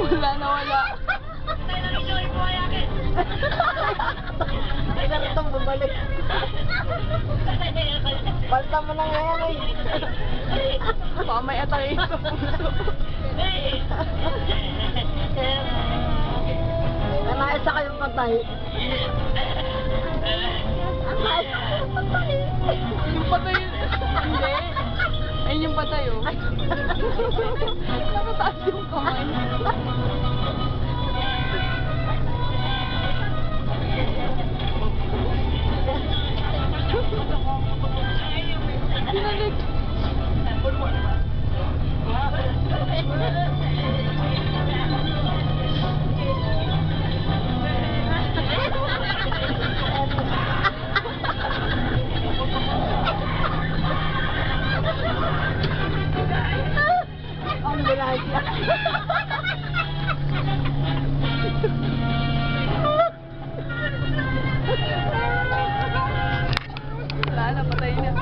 Wala na wala. Ay, narito babalik. Balta mo na ngayon eh. Mamaya tayo sa puso. Nanaisa kayong patay. Ang patay. Yung patay Oh. Nakataas yung kamay. Wala na, patay na.